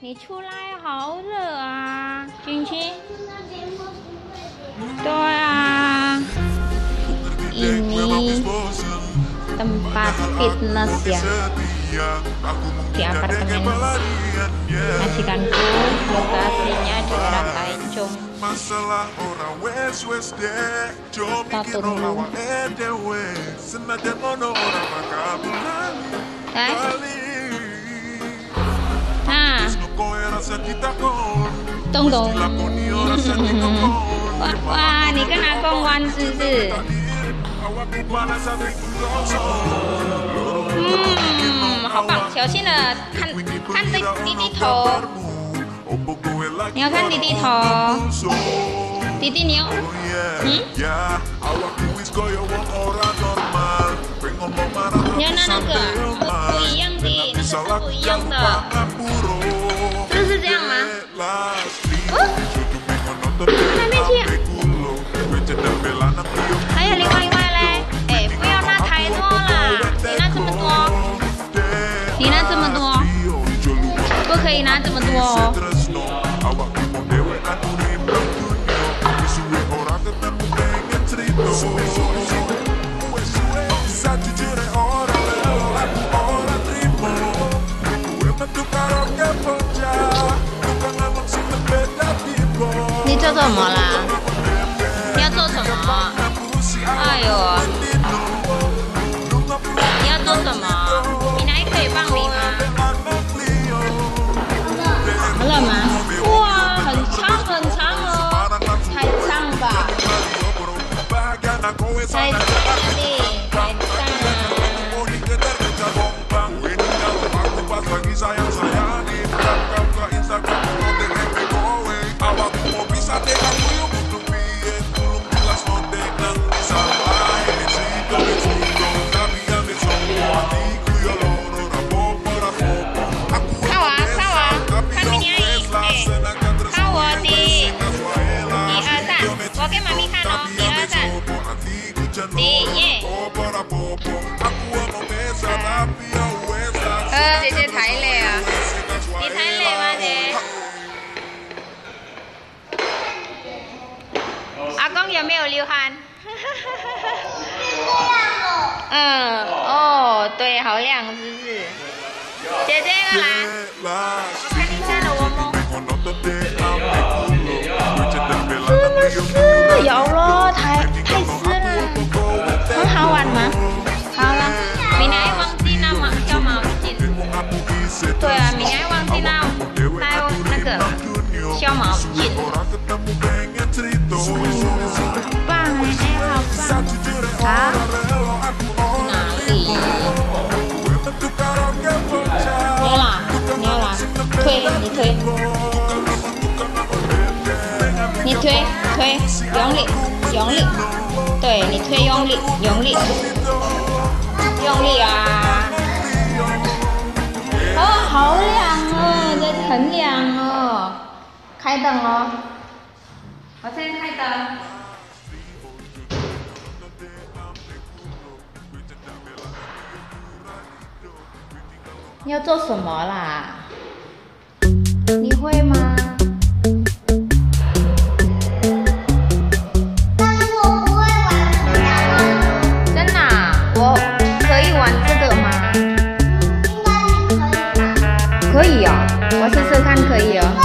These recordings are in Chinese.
你出来好热啊，君君。对啊。Ini tempat fitness ya di apartemen majikanku lokasinya di daerah Taichung kita tunggu nah tunggu dong wah, wah ini kan akong wan 是不是？嗯，好棒！小心的，看看这弟弟头，你要看弟弟头，弟弟你要，嗯？你要拿那个怎么啦？你要做什么？哎呦，有没有流汗？嗯，哦，对，好亮，是不是？姐姐要来，看一下的我吗？是不是有咯？太太湿了，很好玩吗？你推，你推推，用力用力，对你推用力用力用力啊！哦，好凉哦，这很凉哦，开灯哦，我现在开灯。你要做什么啦？你会吗？但是我不会玩这个，真的啊、我可以玩这个吗？应该你可以吧？可以哦，我试试看，可以哦。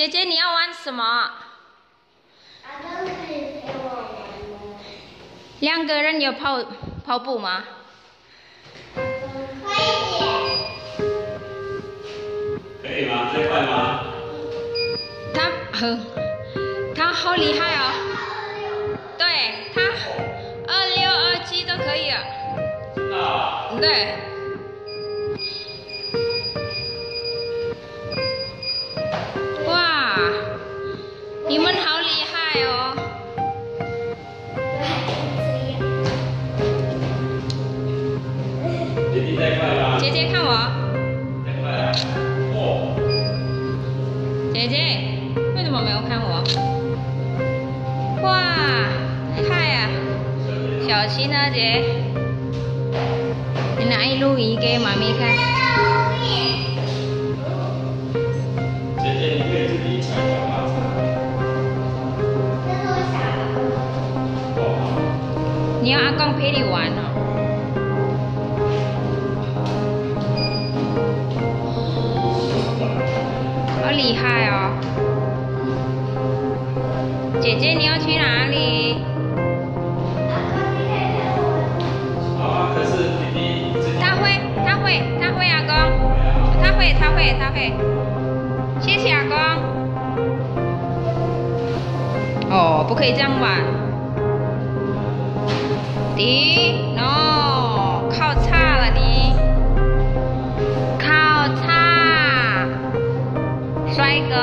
姐姐，你要玩什么？两个人有跑跑步吗？可以吗？最快吗？他很，他好厉害哦。对他，二六二七都可以啊。真的啊？对。小心啊，姐。你拿一录影给妈咪看。姐姐你可以自己踩脚踏车。哦，你要阿公陪你玩哦。好厉害哦！姐姐，你要去哪里？他会，他会，他会。谢谢阿公。哦，不可以这样玩。迪，no，靠差了你，靠差，帅哥。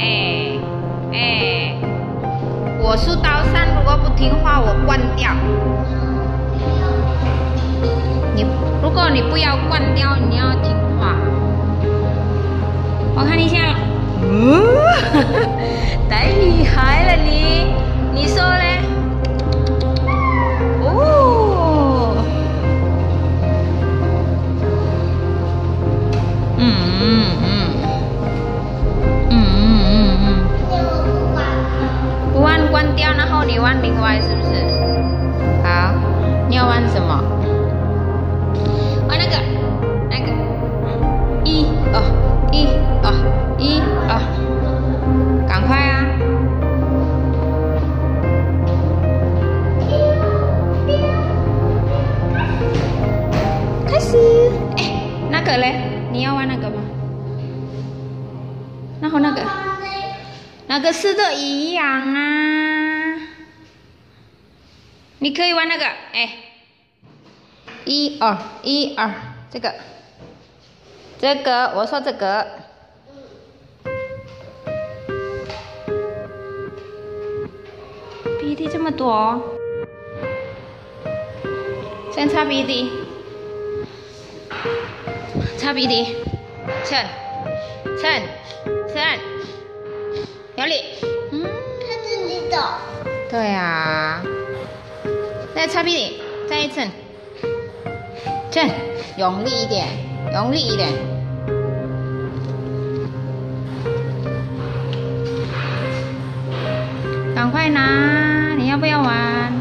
哎，哎，我是刀山，如果不听话，我关掉。如果你不要关掉，你要听话。我看一下，嗯，太厉害了你，你说嘞？那个吗？然后那个，那个是的一样啊。你可以玩那个，哎。一二一二，这个这个，我说这个。鼻涕这么多，先擦鼻涕，擦鼻涕，蹭，蹭，蹭，有力，嗯，他自己走。对啊，再擦鼻涕，再一蹭，蹭，用力一点，用力一点，赶快拿，你要不要玩？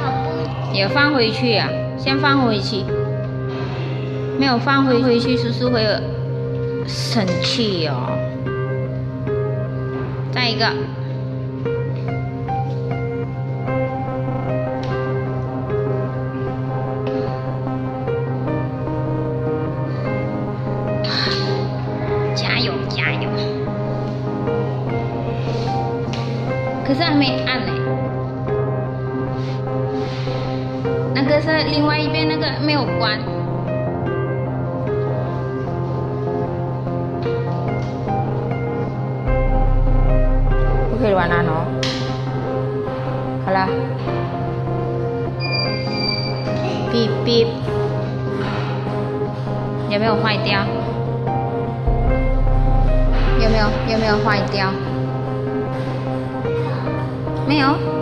好不，也放回去啊，先放回去，没有放回回去，叔叔会生气哦。再一个，加油加油！可是还没按呢。那个是另外一边那个没有关。那呢。好了。哔哔。有没有坏掉？有没有？有没有坏掉？没有。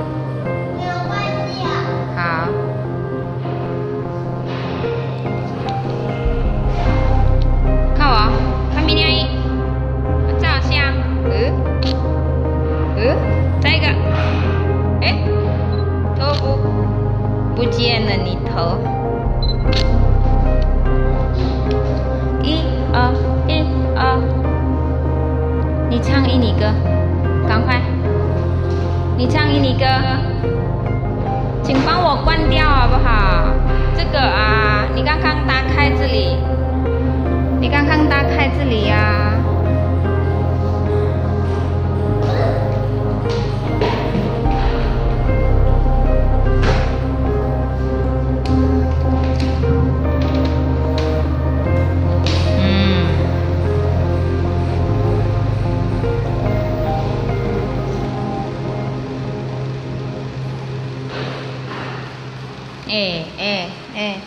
哎哎哎，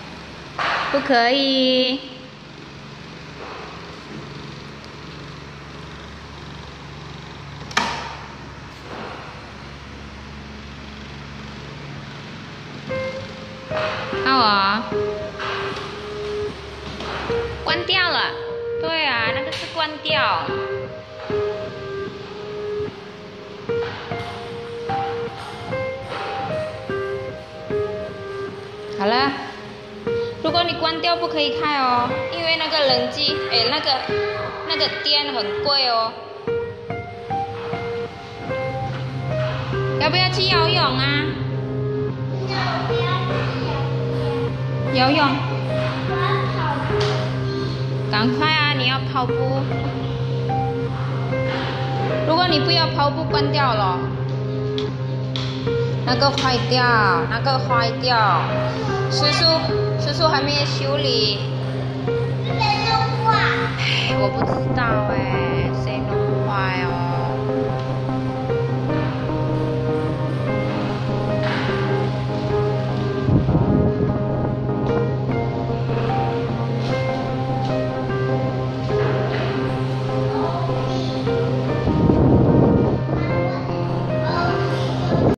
不可以！好了，如果你关掉不可以开哦，因为那个冷机，哎，那个那个电很贵哦。要不要去游泳啊？游泳，赶快啊！你要跑步。如果你不要跑步，关掉了。那个坏掉，那个坏掉。叔叔，叔叔还没有修理。这边弄挂。哎，我不知道哎。